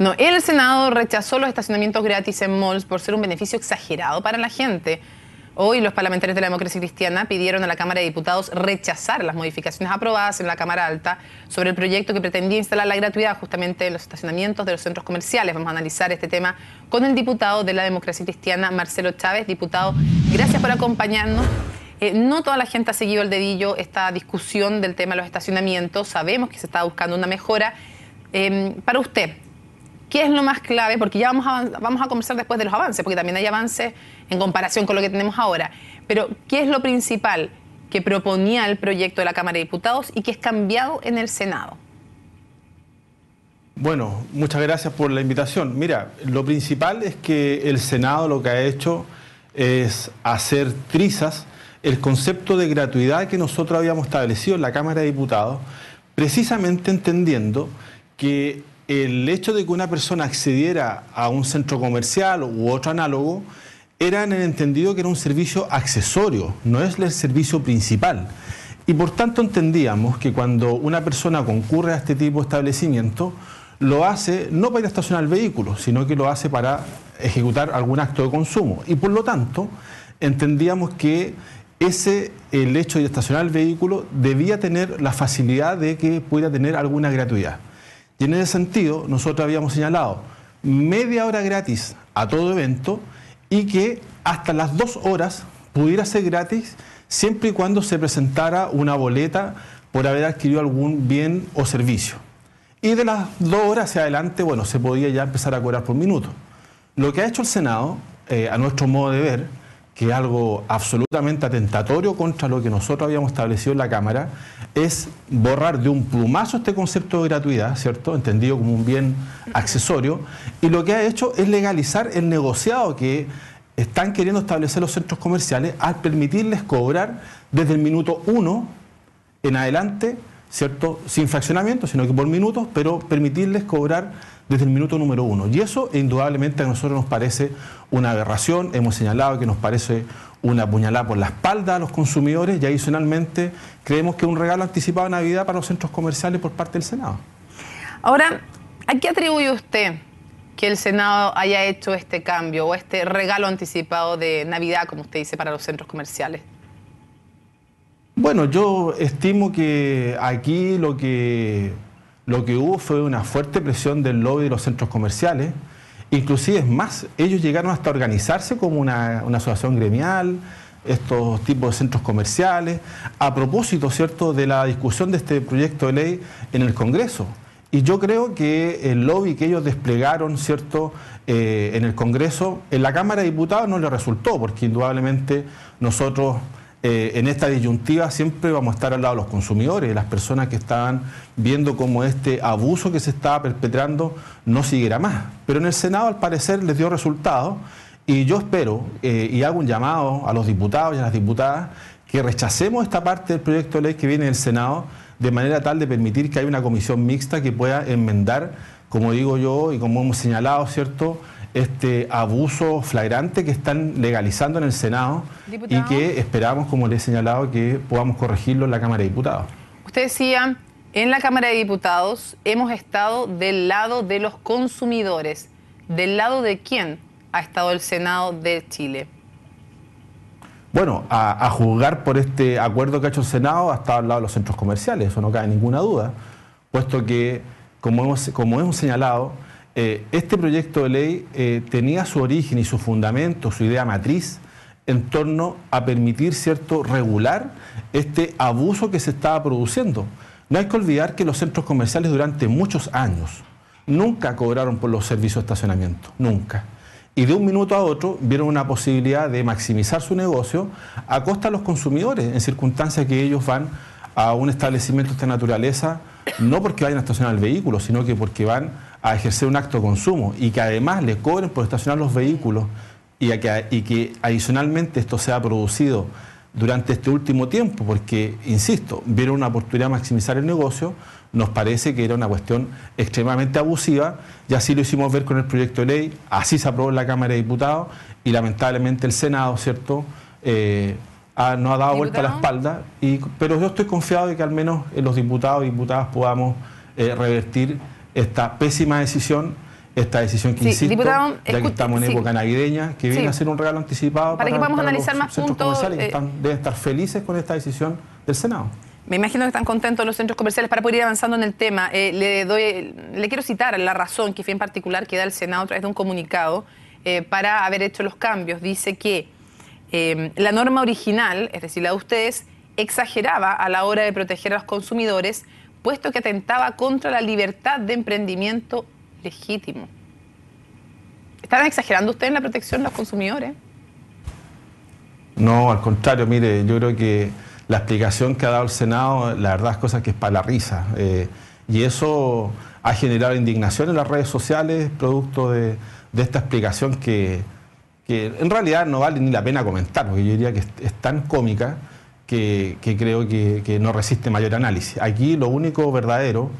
No, el Senado rechazó los estacionamientos gratis en malls por ser un beneficio exagerado para la gente. Hoy los parlamentarios de la democracia cristiana pidieron a la Cámara de Diputados rechazar las modificaciones aprobadas en la Cámara Alta sobre el proyecto que pretendía instalar la gratuidad justamente en los estacionamientos de los centros comerciales. Vamos a analizar este tema con el diputado de la democracia cristiana, Marcelo Chávez. Diputado, gracias por acompañarnos. Eh, no toda la gente ha seguido el dedillo esta discusión del tema de los estacionamientos. Sabemos que se está buscando una mejora. Eh, para usted, ¿Qué es lo más clave? Porque ya vamos a, vamos a conversar después de los avances, porque también hay avances en comparación con lo que tenemos ahora. Pero, ¿qué es lo principal que proponía el proyecto de la Cámara de Diputados y que es cambiado en el Senado? Bueno, muchas gracias por la invitación. Mira, lo principal es que el Senado lo que ha hecho es hacer trizas el concepto de gratuidad que nosotros habíamos establecido en la Cámara de Diputados, precisamente entendiendo que el hecho de que una persona accediera a un centro comercial u otro análogo era en el entendido que era un servicio accesorio, no es el servicio principal. Y por tanto entendíamos que cuando una persona concurre a este tipo de establecimiento, lo hace no para ir a estacionar el vehículo, sino que lo hace para ejecutar algún acto de consumo. Y por lo tanto, entendíamos que ese, el hecho de estacionar el vehículo debía tener la facilidad de que pudiera tener alguna gratuidad. Y en ese sentido, nosotros habíamos señalado media hora gratis a todo evento y que hasta las dos horas pudiera ser gratis siempre y cuando se presentara una boleta por haber adquirido algún bien o servicio. Y de las dos horas hacia adelante, bueno, se podía ya empezar a cobrar por minuto. Lo que ha hecho el Senado, eh, a nuestro modo de ver, que algo absolutamente atentatorio contra lo que nosotros habíamos establecido en la Cámara, es borrar de un plumazo este concepto de gratuidad, ¿cierto? Entendido como un bien accesorio, y lo que ha hecho es legalizar el negociado que están queriendo establecer los centros comerciales al permitirles cobrar desde el minuto uno en adelante, ¿cierto? Sin fraccionamiento, sino que por minutos, pero permitirles cobrar desde el minuto número uno. Y eso indudablemente a nosotros nos parece una aberración, hemos señalado que nos parece una puñalada por la espalda a los consumidores y adicionalmente creemos que un regalo anticipado de Navidad para los centros comerciales por parte del Senado. Ahora, ¿a qué atribuye usted que el Senado haya hecho este cambio o este regalo anticipado de Navidad, como usted dice, para los centros comerciales? Bueno, yo estimo que aquí lo que, lo que hubo fue una fuerte presión del lobby de los centros comerciales Inclusive es más, ellos llegaron hasta organizarse como una, asociación gremial, estos tipos de centros comerciales, a propósito, ¿cierto?, de la discusión de este proyecto de ley en el Congreso. Y yo creo que el lobby que ellos desplegaron, ¿cierto?, eh, en el Congreso, en la Cámara de Diputados no les resultó, porque indudablemente nosotros eh, en esta disyuntiva siempre vamos a estar al lado de los consumidores, las personas que estaban viendo cómo este abuso que se estaba perpetrando no siguiera más. Pero en el Senado al parecer les dio resultado y yo espero eh, y hago un llamado a los diputados y a las diputadas que rechacemos esta parte del proyecto de ley que viene del Senado de manera tal de permitir que haya una comisión mixta que pueda enmendar, como digo yo y como hemos señalado, ¿cierto?, este abuso flagrante que están legalizando en el Senado y que esperamos, como le he señalado, que podamos corregirlo en la Cámara de Diputados. Usted decía, en la Cámara de Diputados hemos estado del lado de los consumidores. ¿Del lado de quién ha estado el Senado de Chile? Bueno, a, juzgar por este acuerdo que ha hecho el Senado, ha estado al lado de los centros comerciales, eso no cabe ninguna duda, puesto que, como hemos, como hemos señalado, eh, este proyecto de ley eh, tenía su origen y su fundamento, su idea matriz, en torno a permitir, ¿cierto?, regular este abuso que se estaba produciendo. No hay que olvidar que los centros comerciales durante muchos años nunca cobraron por los servicios de estacionamiento, nunca. Y de un minuto a otro vieron una posibilidad de maximizar su negocio a costa de los consumidores, en circunstancias que ellos van a un establecimiento de esta naturaleza, no porque vayan a estacionar el vehículo, sino que porque van a ejercer un acto de consumo y que además le cobren por estacionar los vehículos y, que, y que adicionalmente esto sea producido durante este último tiempo, porque, insisto, vieron una oportunidad de maximizar el negocio, nos parece que era una cuestión extremadamente abusiva, y así lo hicimos ver con el proyecto de ley, así se aprobó en la Cámara de Diputados, y lamentablemente el Senado, ¿cierto?, eh, no ha dado vuelta a la espalda, y, pero yo estoy confiado de que al menos los diputados y diputadas podamos eh, revertir esta pésima decisión esta decisión que insisto, ya que estamos en época navideña, que viene a ser un regalo anticipado para, que podamos analizar más puntos. Eh, deben estar felices con esta decisión del Senado. Me imagino que están contentos los centros comerciales para poder ir avanzando en el tema. Eh, le, doy, le quiero citar la razón que fue en particular que da el Senado a través de un comunicado eh, para haber hecho los cambios. Dice que la norma original, es decir, la de ustedes, exageraba a la hora de proteger a los consumidores, puesto que atentaba contra la libertad de emprendimiento legítimo. ¿Están exagerando ustedes en la protección de los consumidores? No, al contrario, mire, yo creo que la explicación que ha dado el Senado, la verdad es cosa que es para la risa. Eh, y eso ha generado indignación en las redes sociales, producto de, esta explicación que, en realidad no vale ni la pena comentar, porque yo diría que es, tan cómica que, creo que, no resiste mayor análisis. Aquí lo único verdadero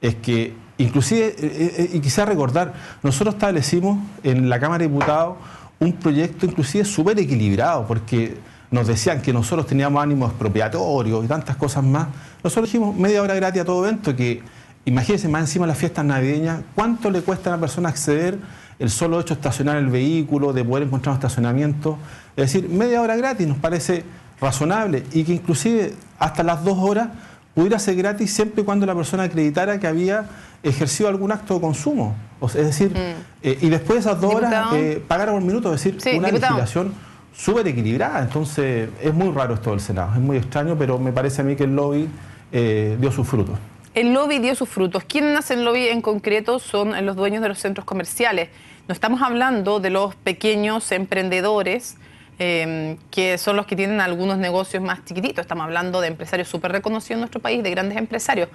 es que Inclusive, eh, eh, y quisiera recordar, nosotros establecimos en la Cámara de Diputados un proyecto inclusive súper equilibrado, porque nos decían que nosotros teníamos ánimo expropiatorio y tantas cosas más. Nosotros dijimos media hora gratis a todo evento, que imagínense más encima las fiestas navideñas, ¿cuánto le cuesta a una persona acceder el solo hecho de estacionar el vehículo, de poder encontrar un estacionamiento? Es decir, media hora gratis nos parece razonable y que inclusive hasta las dos horas pudiera ser gratis siempre y cuando la persona acreditara que había ejercido algún acto de consumo. es decir, mm. eh, y después de esas dos horas eh, pagar por minuto, es decir, una legislación súper equilibrada. Entonces, es muy raro esto del Senado, es muy extraño, pero me parece a mí que el lobby eh, dio sus frutos. El lobby dio sus frutos. ¿Quiénes hacen lobby en concreto son los dueños de los centros comerciales. No estamos hablando de los pequeños emprendedores Em, que son los que tienen algunos negocios más chiquititos. Estamos hablando de empresarios súper reconocidos en nuestro país, de grandes empresarios.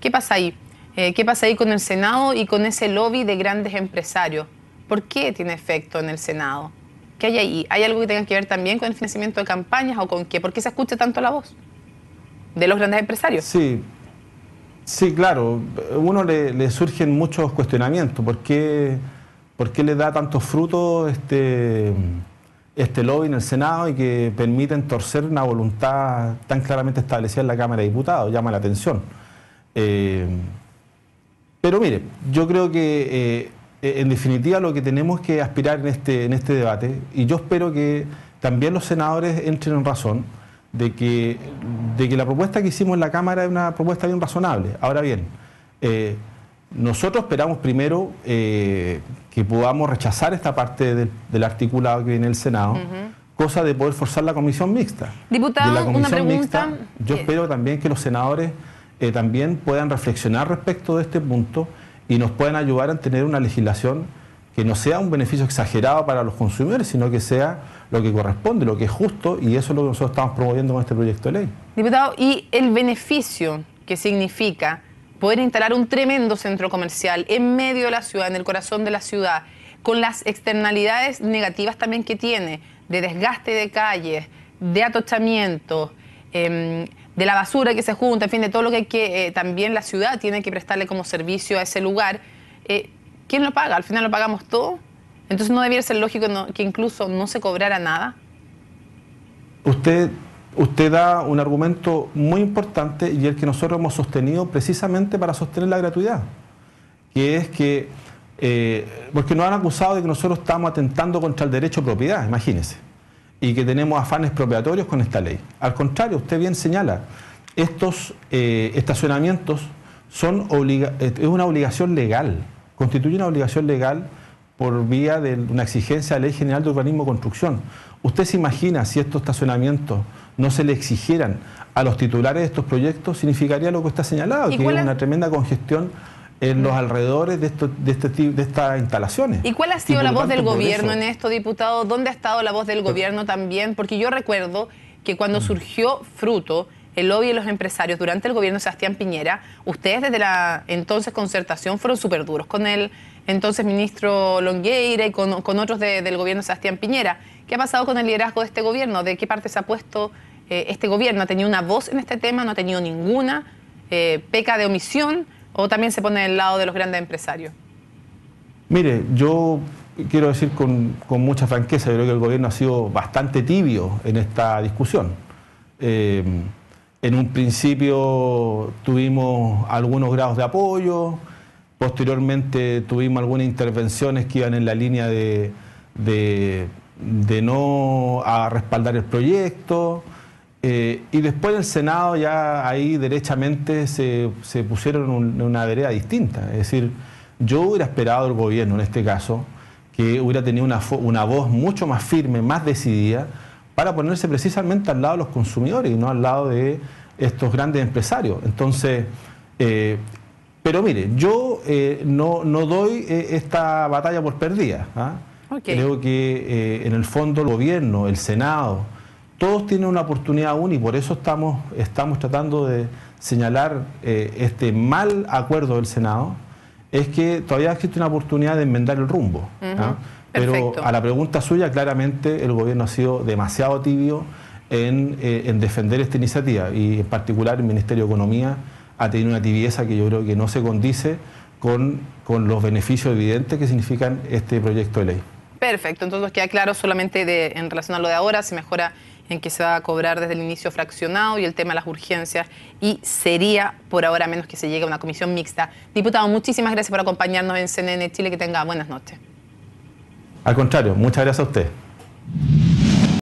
¿Qué pasa ahí? Eh, ¿Qué pasa ahí con el Senado y con ese lobby de grandes empresarios? ¿Por qué tiene efecto en el Senado? ¿Qué hay ahí? ¿Hay algo que tenga que ver también con el financiamiento de campañas o con qué? ¿Por qué se escucha tanto la voz de los grandes empresarios? Sí, sí, claro. Uno le, le surgen muchos cuestionamientos. ¿Por qué, ¿Por qué le da tantos frutos este, este lobby en el Senado y que permiten torcer una voluntad tan claramente establecida en la Cámara de Diputados, llama la atención. Eh, pero mire, yo creo que eh, en definitiva lo que tenemos que aspirar en este, en este debate, y yo espero que también los senadores entren en razón, de que, de que la propuesta que hicimos en la Cámara es una propuesta bien razonable. Ahora bien, eh, nosotros esperamos primero eh, que podamos rechazar esta parte del, articulado que viene del Senado, cosa de poder forzar la comisión mixta. Diputado, la comisión una pregunta. Mixta, yo espero también que los senadores eh, también puedan reflexionar respecto de este punto y nos puedan ayudar a tener una legislación que no sea un beneficio exagerado para los consumidores, sino que sea lo que corresponde, lo que es justo, y eso es lo que nosotros estamos promoviendo con este proyecto de ley. Diputado, ¿y el beneficio que significa poder instalar un tremendo centro comercial en medio de la ciudad, en el corazón de la ciudad, con las externalidades negativas también que tiene, de desgaste de calles, de atochamiento, em, de la basura que se junta, en fin, de todo lo que, que eh, también la ciudad tiene que prestarle como servicio a ese lugar. Eh, ¿Quién lo paga? Al final lo pagamos todo. Entonces no debiera ser lógico que incluso no se cobrara nada. Usted usted da un argumento muy importante y el que nosotros hemos sostenido precisamente para sostener la gratuidad, que es que, eh, porque nos han acusado de que nosotros estamos atentando contra el derecho a propiedad, imagínese, y que tenemos afanes expropiatorios con esta ley. Al contrario, usted bien señala, estos eh, estacionamientos son es una obligación legal, constituye una obligación legal por vía de una exigencia de la Ley General de Urbanismo y Construcción. ¿Usted se imagina si estos estacionamientos no se le exigieran a los titulares de estos proyectos, significaría lo que está señalado, que es una tremenda congestión en los alrededores de, de, este, de estas instalaciones. ¿Y cuál ha sido la voz del gobierno en esto, diputado? ¿Dónde ha estado la voz del gobierno también? Porque yo recuerdo que cuando mm. surgió Fruto, el lobby de los empresarios durante el gobierno de Sebastián Piñera, ustedes desde la entonces concertación fueron súper duros con el entonces ministro Longueira y con, otros del gobierno Sebastián Piñera. ¿Qué ha pasado con el liderazgo de este gobierno? ¿De qué parte se ha puesto eh, este gobierno ha tenido una voz en este tema, no ha tenido ninguna, eh, peca de omisión o también se pone del lado de los grandes empresarios? Mire, yo quiero decir con, mucha franqueza, yo creo que el gobierno ha sido bastante tibio en esta discusión. Eh, en un principio tuvimos algunos grados de apoyo, Posteriormente tuvimos algunas intervenciones que iban en la línea de, de, no a respaldar el proyecto. Eh, y después el Senado ya ahí derechamente se, se pusieron en una vereda distinta. Es decir, yo hubiera esperado el gobierno en este caso que hubiera tenido una, una voz mucho más firme, más decidida, para ponerse precisamente al lado de los consumidores y no al lado de estos grandes empresarios. Entonces, eh, pero mire, yo eh, no, doy eh, esta batalla por perdida. ¿ah? Creo que en el fondo el gobierno, el Senado, todos tienen una oportunidad aún y por eso estamos, estamos tratando de señalar este mal acuerdo del Senado, es que todavía existe una oportunidad de enmendar el rumbo. Pero a la pregunta suya, claramente el gobierno ha sido demasiado tibio eh, en, defender esta iniciativa y en particular el Ministerio de Economía ha tenido una tibieza que yo creo que no se condice con, con los beneficios evidentes que significan este proyecto de ley. Perfecto, entonces queda claro solamente de, en relación a lo de ahora, se mejora en que se va a cobrar desde el inicio fraccionado y el tema de las urgencias y sería por ahora menos que se llegue a una comisión mixta. Diputado, muchísimas gracias por acompañarnos en CNN Chile, que tenga buenas noches. Al contrario, muchas gracias a usted.